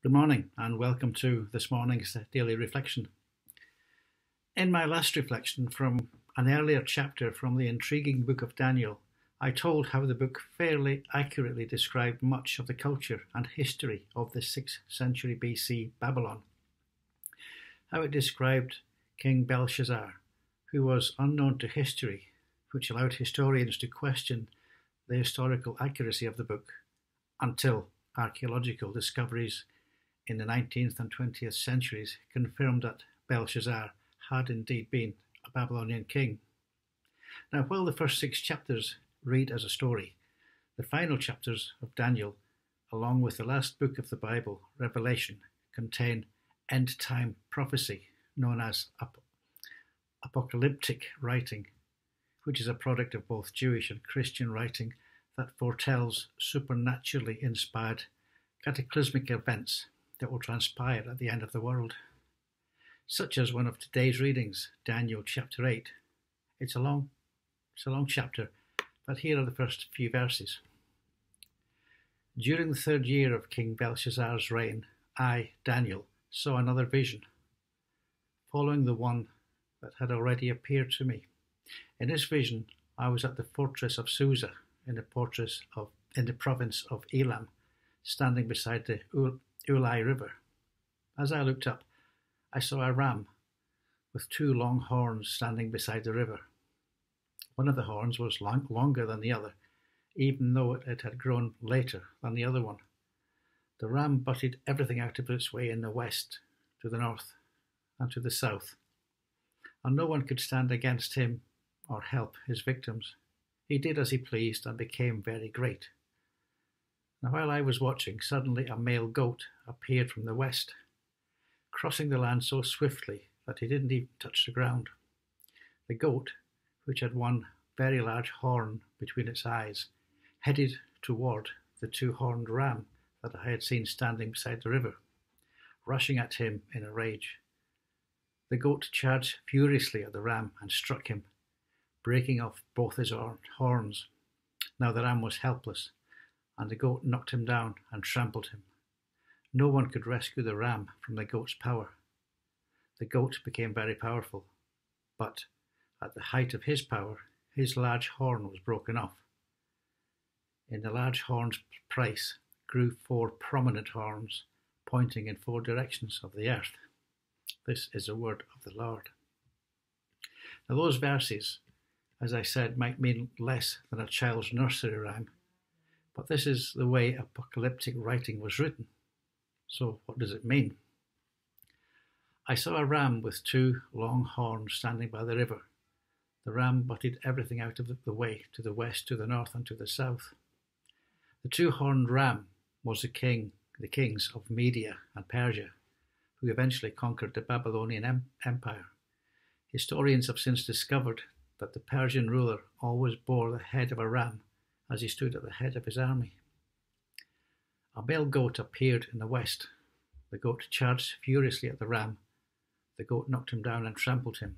Good morning, and welcome to this morning's daily reflection. In my last reflection from an earlier chapter from the intriguing book of Daniel, I told how the book fairly accurately described much of the culture and history of the 6th century BC Babylon. How it described King Belshazzar, who was unknown to history, which allowed historians to question the historical accuracy of the book until archaeological discoveries in the 19th and 20th centuries confirmed that Belshazzar had indeed been a Babylonian king. Now, while the first six chapters read as a story, the final chapters of Daniel, along with the last book of the Bible, Revelation, contain end time prophecy known as ap- apocalyptic writing, which is a product of both Jewish and Christian writing that foretells supernaturally inspired cataclysmic events that will transpire at the end of the world such as one of today's readings, Daniel chapter 8. It's a long, it's a long chapter, but here are the first few verses. During the third year of King Belshazzar's reign, I, Daniel, saw another vision, following the one that had already appeared to me. In this vision, I was at the fortress of Susa, in the fortress of in the province of Elam, standing beside the Ulai River. As I looked up, I saw a ram with two long horns standing beside the river. One of the horns was long, longer than the other, even though it had grown later than the other one. The ram butted everything out of its way in the west, to the north, and to the south, and no one could stand against him or help his victims. He did as he pleased and became very great. Now, while I was watching, suddenly a male goat appeared from the west crossing the land so swiftly that he didn't even touch the ground. The goat, which had one very large horn between its eyes, headed toward the two horned ram that I had seen standing beside the river, rushing at him in a rage. The goat charged furiously at the ram and struck him, breaking off both his horns. Now the ram was helpless, and the goat knocked him down and trampled him. No one could rescue the ram from the goat's power. The goat became very powerful, but at the height of his power, his large horn was broken off. In the large horn's place grew four prominent horns, pointing in four directions of the earth. This is the word of the Lord. Now, those verses, as I said, might mean less than a child's nursery rhyme, but this is the way apocalyptic writing was written. So, what does it mean? I saw a ram with two long horns standing by the river. The ram butted everything out of the way to the west, to the north, and to the south. The two horned ram was the king, the kings of Media and Persia, who eventually conquered the Babylonian Empire. Historians have since discovered that the Persian ruler always bore the head of a ram as he stood at the head of his army. A male goat appeared in the west. The goat charged furiously at the ram. The goat knocked him down and trampled him.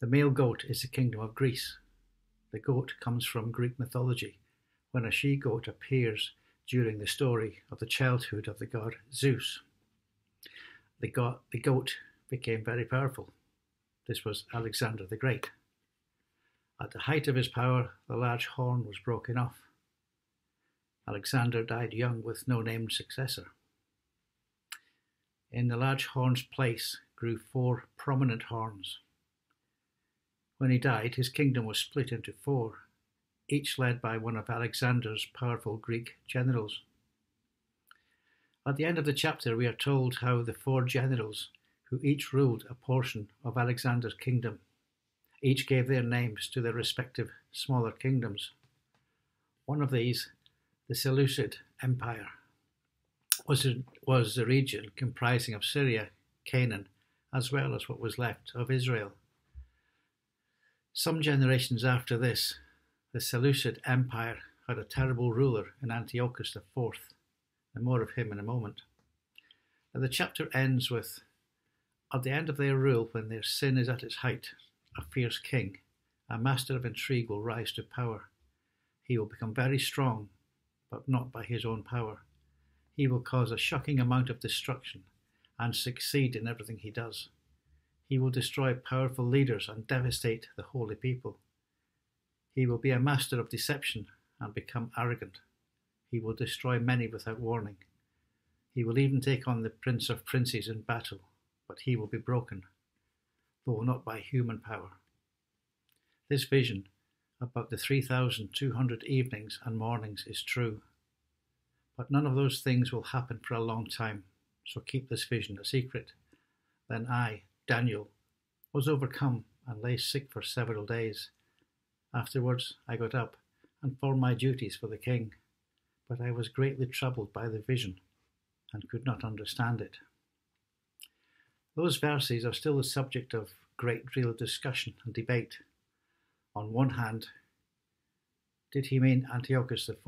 The male goat is the kingdom of Greece. The goat comes from Greek mythology, when a she goat appears during the story of the childhood of the god Zeus. The, go- the goat became very powerful. This was Alexander the Great. At the height of his power, the large horn was broken off. Alexander died young with no named successor. In the large horn's place grew four prominent horns. When he died, his kingdom was split into four, each led by one of Alexander's powerful Greek generals. At the end of the chapter, we are told how the four generals, who each ruled a portion of Alexander's kingdom, each gave their names to their respective smaller kingdoms. One of these the Seleucid Empire was, a, was the region comprising of Syria, Canaan, as well as what was left of Israel. Some generations after this, the Seleucid Empire had a terrible ruler in Antiochus IV, and more of him in a moment. And the chapter ends with At the end of their rule, when their sin is at its height, a fierce king, a master of intrigue, will rise to power. He will become very strong but not by his own power. He will cause a shocking amount of destruction and succeed in everything he does. He will destroy powerful leaders and devastate the holy people. He will be a master of deception and become arrogant. He will destroy many without warning. He will even take on the prince of princes in battle, but he will be broken, though not by human power. This vision about the 3,200 evenings and mornings is true. But none of those things will happen for a long time, so keep this vision a secret. Then I, Daniel, was overcome and lay sick for several days. Afterwards I got up and performed my duties for the king, but I was greatly troubled by the vision and could not understand it. Those verses are still the subject of great deal of discussion and debate. On one hand, did he mean Antiochus IV,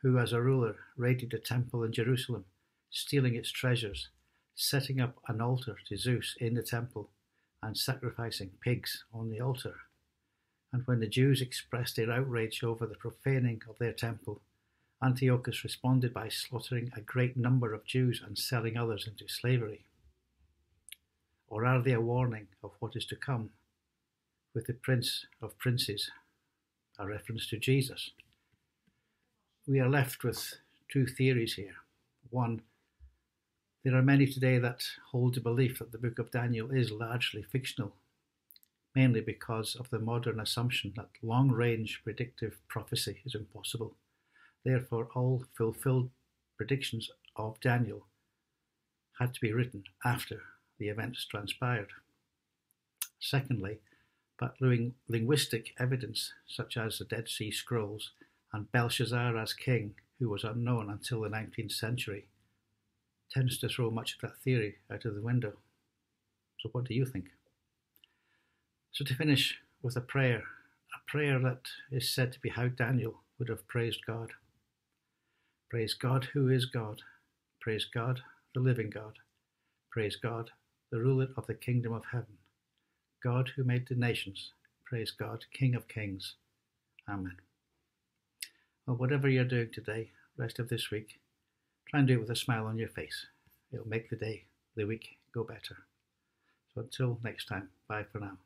who as a ruler raided a temple in Jerusalem, stealing its treasures, setting up an altar to Zeus in the temple, and sacrificing pigs on the altar? And when the Jews expressed their outrage over the profaning of their temple, Antiochus responded by slaughtering a great number of Jews and selling others into slavery. Or are they a warning of what is to come with the Prince of Princes, a reference to Jesus? We are left with two theories here. One, there are many today that hold the belief that the book of Daniel is largely fictional, mainly because of the modern assumption that long range predictive prophecy is impossible. Therefore, all fulfilled predictions of Daniel had to be written after the events transpired. Secondly, but linguistic evidence, such as the Dead Sea Scrolls and Belshazzar as king, who was unknown until the 19th century, tends to throw much of that theory out of the window. So, what do you think? So, to finish with a prayer, a prayer that is said to be how Daniel would have praised God. Praise God who is God. Praise God, the living God. Praise God, the ruler of the kingdom of heaven. God who made the nations. Praise God, King of kings. Amen. Well, whatever you're doing today, rest of this week, try and do it with a smile on your face. It'll make the day, the week go better. So until next time, bye for now.